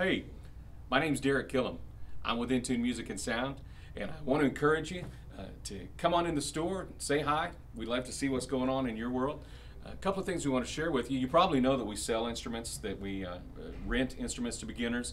Hey, my name's Derrick Killam. I'm with N-Tune Music and Sound, and I want to encourage you uh, to come on in the store, say hi. We'd love to see what's going on in your world. A couple of things we want to share with you. You probably know that we sell instruments, that we uh, rent instruments to beginners,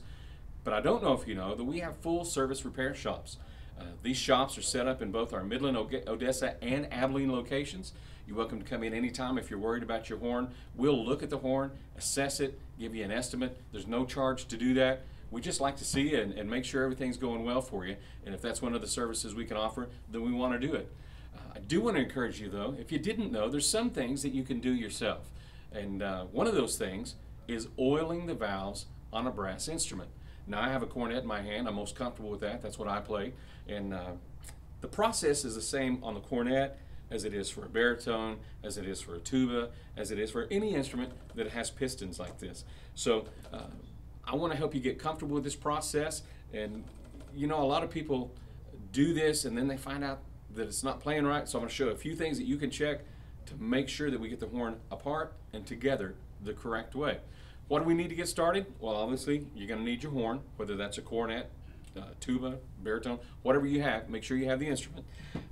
but I don't know if you know that we have full service repair shops. Uh, these shops are set up in both our Midland, Odessa, and Abilene locations. You're welcome to come in anytime if you're worried about your horn. We'll look at the horn, assess it, give you an estimate. There's no charge to do that. We just like to see you and, and make sure everything's going well for you. And if that's one of the services we can offer, then we want to do it. Uh, I do want to encourage you, though, if you didn't know, there's some things that you can do yourself. And uh, one of those things is oiling the valves on a brass instrument. Now, I have a cornet in my hand. I'm most comfortable with that. That's what I play. And uh, the process is the same on the cornet as it is for a baritone, as it is for a tuba, as it is for any instrument that has pistons like this. So uh, I want to help you get comfortable with this process. And you know, a lot of people do this and then they find out that it's not playing right. So I'm going to show a few things that you can check to make sure that we get the horn apart and together the correct way. What do we need to get started? Well, obviously, you're going to need your horn, whether that's a cornet, uh, tuba, baritone, whatever you have, make sure you have the instrument.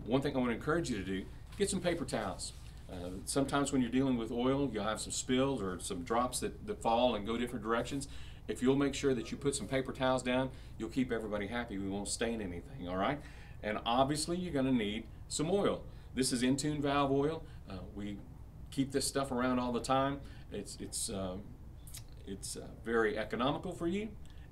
One thing I want to encourage you to do, get some paper towels. Uh, sometimes when you're dealing with oil, you'll have some spills or some drops that, that fall and go different directions. If you'll make sure that you put some paper towels down, you'll keep everybody happy. We won't stain anything, all right? And obviously, you're going to need some oil. This is N-Tune valve oil. Uh, we keep this stuff around all the time. It's, it's, um, it's uh, very economical for you,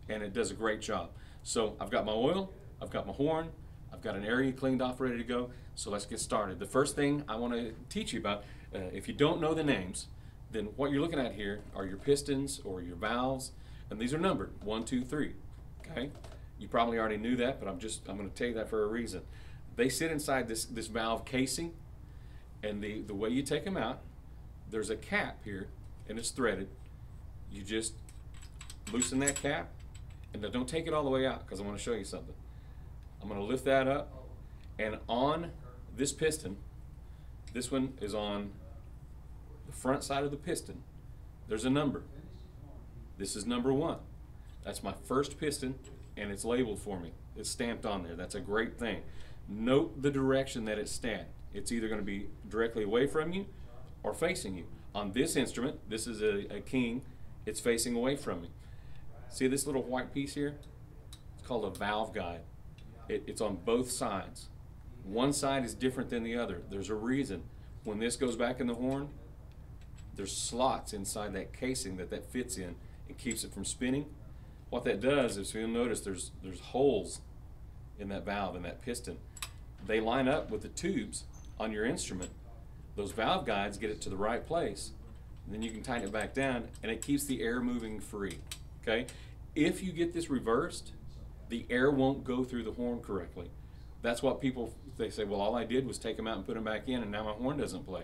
and it does a great job. So I've got my oil, I've got my horn, I've got an area cleaned off, ready to go. So let's get started. The first thing I want to teach you about, uh, if you don't know the names, then what you're looking at here are your pistons or your valves, and these are numbered, one, two, three, okay? You probably already knew that, but I'm just, I'm going to tell you that for a reason. They sit inside this, this valve casing, and the, the way you take them out, there's a cap here, and it's threaded. You just loosen that cap, and don't take it all the way out because I want to show you something. I'm going to lift that up and on this piston, this one is on the front side of the piston. There's a number. This is number one. That's my first piston and it's labeled for me. It's stamped on there. That's a great thing. Note the direction that it's stamped. It's either going to be directly away from you or facing you. On this instrument, this is a, a King, it's facing away from me. See this little white piece here? It's called a valve guide. It, it's on both sides. One side is different than the other. There's a reason. When this goes back in the horn, there's slots inside that casing that that fits in and keeps it from spinning. What that does is you'll notice there's there's holes in that valve and that piston. They line up with the tubes on your instrument. Those valve guides get it to the right place. then you can tighten it back down and it keeps the air moving free okay? If you get this reversed, the air won't go through the horn correctly. That's what people, they say, well, all I did was take them out and put them back in and now my horn doesn't play.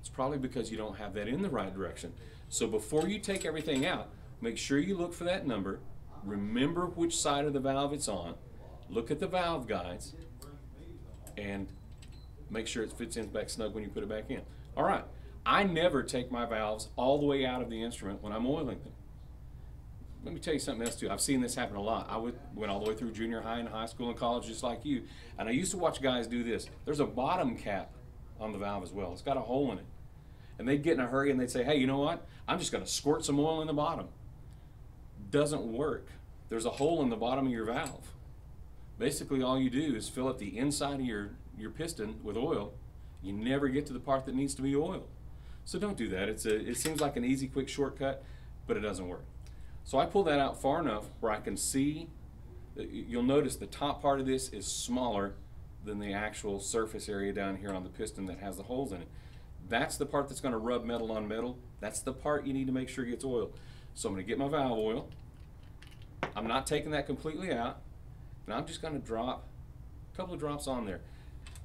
It's probably because you don't have that in the right direction. So before you take everything out, make sure you look for that number, remember which side of the valve it's on, look at the valve guides, and make sure it fits in back snug when you put it back in. All right, I never take my valves all the way out of the instrument when I'm oiling them let me tell you something else too. I've seen this happen a lot. I would, went all the way through junior high and high school and college just like you. And I used to watch guys do this. There's a bottom cap on the valve as well. It's got a hole in it. And they'd get in a hurry and they'd say, hey, you know what? I'm just going to squirt some oil in the bottom. Doesn't work. There's a hole in the bottom of your valve. Basically, all you do is fill up the inside of your, your piston with oil. You never get to the part that needs to be oiled. So don't do that. It's a, it seems like an easy, quick shortcut, but it doesn't work. So I pull that out far enough where I can see, you'll notice the top part of this is smaller than the actual surface area down here on the piston that has the holes in it. That's the part that's going to rub metal on metal. That's the part you need to make sure gets oil. So I'm going to get my valve oil. I'm not taking that completely out. And I'm just going to drop a couple of drops on there.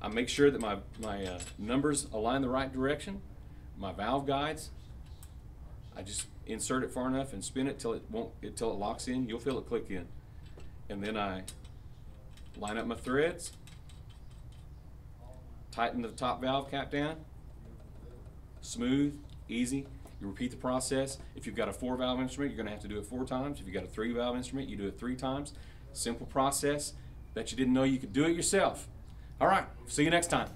I make sure that my, my uh, numbers align the right direction. My valve guides, I just insert it far enough and spin it till it won't until it locks in. You'll feel it click in. And then I line up my threads, tighten the top valve cap down, smooth, easy. You repeat the process. If you've got a four valve instrument, you're going to have to do it four times. If you've got a three valve instrument, you do it three times. Simple process. Bet you didn't know you could do it yourself. All right, see you next time.